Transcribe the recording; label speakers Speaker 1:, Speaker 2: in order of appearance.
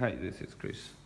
Speaker 1: Hi, this is Chris.